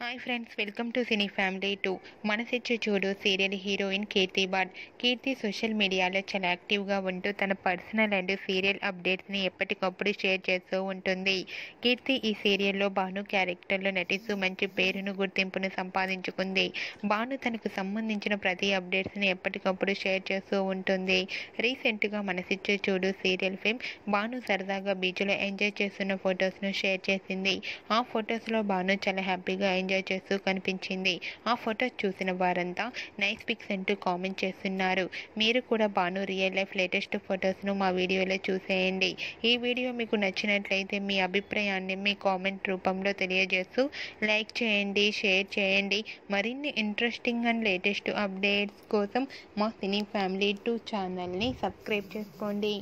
Hi friends welcome to cine family two Manasichi Choodu serial heroine Keerthi Bhat Keerthi social మీడియాలో చాలా యాక్టివ్గా ఉంటూ తన పర్సనల్ అండ్ సీరియల్ అప్డేట్స్ని ఎప్పటికప్పుడు షేర్ చేస్తూ ఉంటుంది. కీర్తి ఈ సీరియల్లో భాను క్యారెక్టర్లో నటిస్తూ మంచి పేరును గుర్తింపును సంపాదించుకుంది. భాను తనకు సంబంధించిన ప్రతి అప్డేట్స్ని ఎప్పటికప్పుడు షేర్ చేస్తూ ఉంటుంది. రీసెంట్గా మనసిచ్చు చూడు సీరియల్ ఫేమ్ భాను సరదాగా బీచ్లో ఎంజాయ్ చేస్తున్న ఫొటోస్ను షేర్ చేసింది. ఆ ఫొటోస్లో భాను చాలా హ్యాపీగా ఎంజాయ్ చేస్తూ కనిపించింది. ఆ ఫొటోస్ చూసిన వారంతా నైస్ పిక్స్ అంటూ కామెంట్ చేస్తున్నారు. మీరు కూడా భాను రియల్ లైఫ్ లేటెస్ట్ ఫొటోస్ను మా వీడియోలో చూసేయండి. ఈ వీడియో మీకు నచ్చినట్లయితే మీ అభిప్రాయాన్ని మీ కామెంట్ రూపంలో తెలియజేస్తూ లైక్ చేయండి షేర్ చేయండి. మరిన్ని ఇంట్రెస్టింగ్ అండ్ లేటెస్ట్ అప్డేట్స్ కోసం మా సినీ ఫ్యామిలీ టూ ఛానల్ని సబ్స్క్రైబ్ చేసుకోండి.